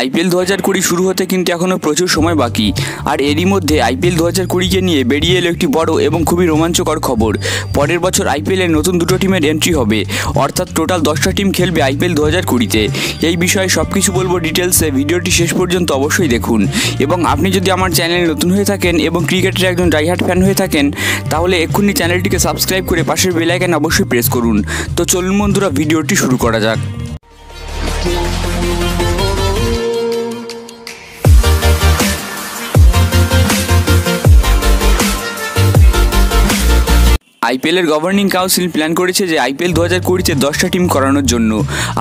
IPL দু হাজার কুড়ি শুরু হতে কিন্তু এখনও প্রচুর সময় বাকি। আর এরই মধ্যে আইপিএল দু হাজার কুড়িকে নিয়ে বেরিয়ে এলো একটি বড় এবং খুবই রোমাঞ্চকর খবর। পরের বছর আইপিএলের নতুন দুটো টিমের এন্ট্রি হবে। অর্থাৎ টোটাল দশটা টিম খেলবে আইপিএল দু হাজার কুড়িতে। এই বিষয়ে সব কিছু বলব ডিটেলসে ভিডিওটি শেষ পর্যন্ত অবশ্যই দেখুন। এবং আপনি যদি আমার চ্যানেল নতুন হয়ে থাকেন এবং ক্রিকেটের একজন ডাইহার্ট ফ্যান হয়ে থাকেন, তাহলে এক্ষুনি চ্যানেলটিকে সাবস্ক্রাইব করে পাশের বেলাইকেন অবশ্যই প্রেস করুন। তো চলুন বন্ধুরা, ভিডিওটি শুরু করা যাক। আইপিএলের গভর্নিং কাউন্সিল প্ল্যান করেছে যে আইপিএল দু হাজার কুড়িতে দশটা টিম করানোর জন্য।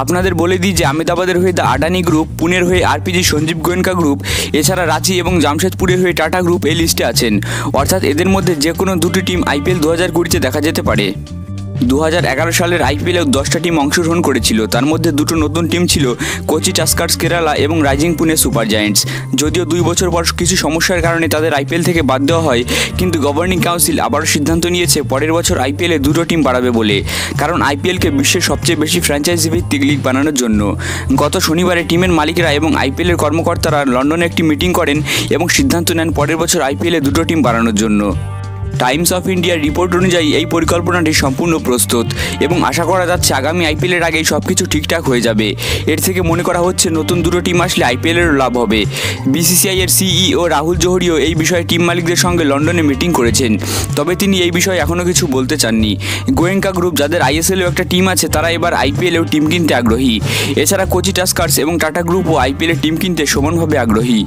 আপনাদের বলে দিই যে আমেদাবাদের হয়ে দ্য আডানি গ্রুপ পুনের হয়ে আরপিজি সঞ্জীব গোয়েঙ্কা গ্রুপ এছাড়া রাঁচি এবং জামশেদপুরের হয়ে টাটা গ্রুপ এই লিস্টে আছেন। অর্থাৎ এদের মধ্যে যে কোনো দুটি টিম আইপিএল দু হাজার কুড়িতে দেখা যেতে পারে। দু হাজার এগারো সালের আইপিএলেও দশটা টিম অংশগ্রহণ করেছিল। তার মধ্যে দুটো নতুন টিম ছিল কোচি টাস্কার্স কেরালা এবং রাইজিং পুনে সুপার জায়েন্টস। যদিও দুই বছর পর কিছু সমস্যার কারণে তাদের আইপিএল থেকে বাদ দেওয়া হয়, কিন্তু গভর্নিং কাউন্সিল আবারও সিদ্ধান্ত নিয়েছে পরের বছর আইপিএলে দুটো টিম বাড়াবে বলে, কারণ আইপিএলকে বিশ্বের সবচেয়ে বেশি ফ্র্যাঞ্চাইজি ভিত্তিক লিগ বানানোর জন্য। গত শনিবারে টিমের মালিকরা এবং আইপিএলের কর্মকর্তারা লন্ডনে একটি মিটিং করেন এবং সিদ্ধান্ত নেন পরের বছর আইপিএলে দুটো টিম বাড়ানোর জন্য। টাইমস অফ ইন্ডিয়ার রিপোর্ট অনুযায়ী এই পরিকল্পনাটি সম্পূর্ণ প্রস্তুত এবং আশা করা যাচ্ছে আগামী আইপিএলের আগেই সব কিছু ঠিকঠাক হয়ে যাবে। এর থেকে মনে করা হচ্ছে নতুন দুটো টিম আসলে আইপিএলেরও লাভ হবে। বিসিসিআই এর সিইও রাহুল জোহরিও এই বিষয়ে টিম মালিকদের সঙ্গে লন্ডনে মিটিং করেছেন। তবে তিনি এই বিষয়ে এখনও কিছু বলতে চাননি। গোয়েঙ্কা গ্রুপ, যাদের আইএসএলেও একটা টিম আছে, তারা এবার আইপিএলেও টিম কিনতে আগ্রহী। এছাড়া কোচি টাস্কার্স এবং টাটা গ্রুপও আইপিএলের টিম কিনতে সমানভাবে আগ্রহী।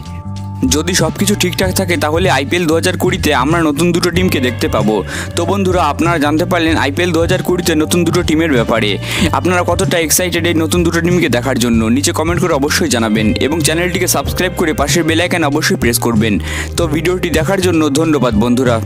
যদি সব কিছু ঠিকঠাক থাকে, তাহলে আইপিএল দু হাজার কুড়িতে আমরা নতুন দুটো টিমকে দেখতে পাবো। তো বন্ধুরা, আপনারা জানতে পারলেন আইপিএল দু হাজার কুড়িতে নতুন দুটো টিমের ব্যাপারে। আপনারা কতটা এক্সাইটেড এই নতুন দুটো টিমকে দেখার জন্য, নিচে কমেন্ট করে অবশ্যই জানাবেন এবং চ্যানেলটিকে সাবস্ক্রাইব করে পাশের বেলাইকান অবশ্যই প্রেস করবেন। তো ভিডিওটি দেখার জন্য ধন্যবাদ বন্ধুরা।